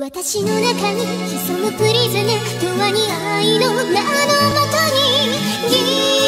私の中に潜むプリズム永遠に愛の名のもとに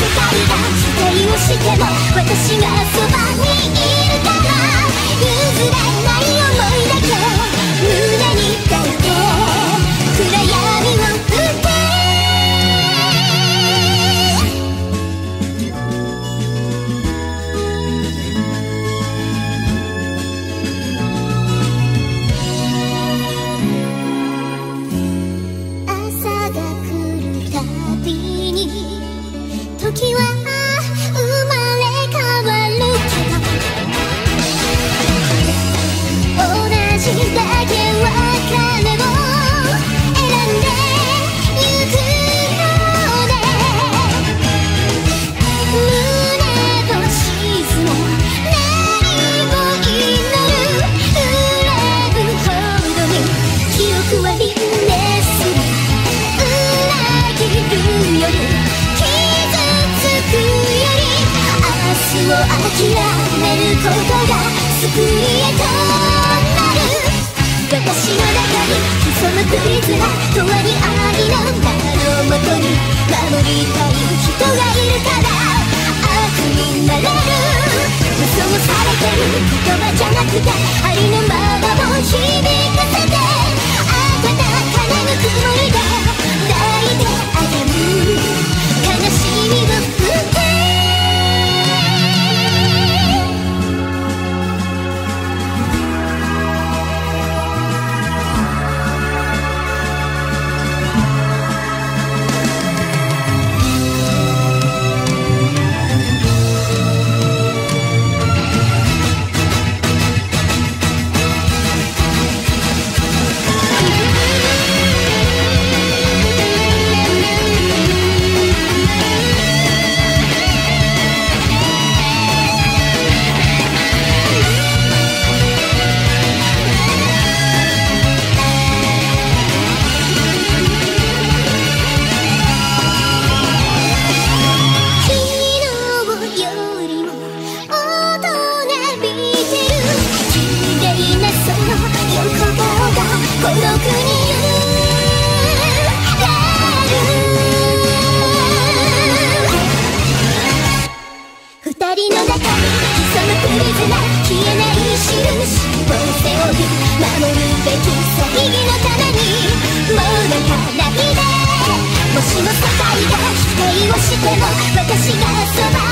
もしも世界が否定をしても私がそばに諦める。ことが救いへとなる。私の中に潜むプリズナ永遠に愛の名のもとに守りたい人がいる。から悪になれる。嘘をされてる。言葉じゃなくてありのままを響りの中に潜むプリズナ消えない印を背負い守るべき正義のためにもう泣かないでもしも世界が否定をしても私がそば